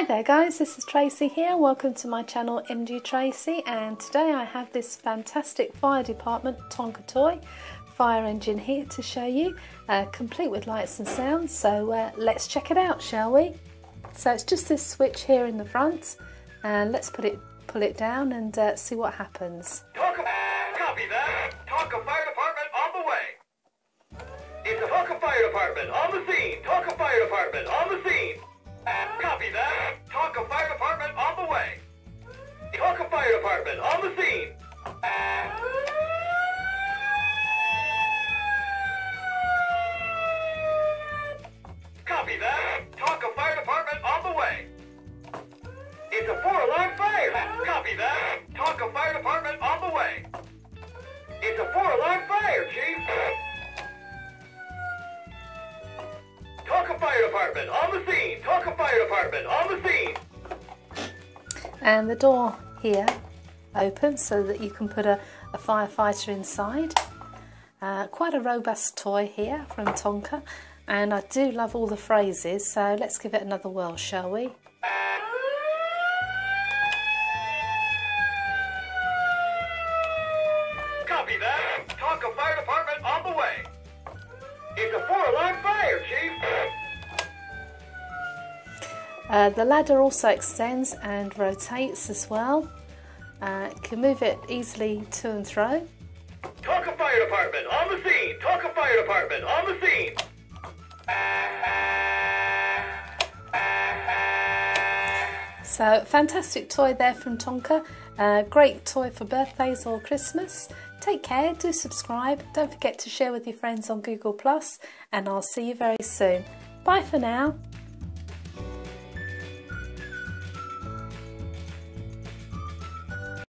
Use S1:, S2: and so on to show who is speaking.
S1: Hi there guys, this is Tracey here. Welcome to my channel MG Tracey and today I have this fantastic fire department Tonka toy fire engine here to show you, uh, complete with lights and sounds. So uh, let's check it out, shall we? So it's just this switch here in the front and let's put it pull it down and uh, see what happens.
S2: Tonka, copy that. Tonka Fire Department on the way. It's the Tonka Fire Department on the scene. Tonka Fire Department on the scene. Department on the scene. Copy that. Tonka Fire Department on the way. It's a four-alarm fire. Copy that. Tonka Fire Department on the way. It's a four-alarm fire, Chief. Tonka Fire Department on the scene. Tonka Fire Department on the scene.
S1: And the door here opens so that you can put a, a firefighter inside. Uh, quite a robust toy here from Tonka and I do love all the phrases so let's give it another whirl shall we?
S2: Copy that. Tonka Fire Department on the way. It's a four-alarm fire, Chief.
S1: Uh, the ladder also extends and rotates as well. Uh, can move it easily to and fro.
S2: Tonka Fire Department on the scene. Tonka Fire Department on the scene.
S1: So, fantastic toy there from Tonka. Uh, great toy for birthdays or Christmas. Take care, do subscribe, don't forget to share with your friends on Google, and I'll see you very soon. Bye for now.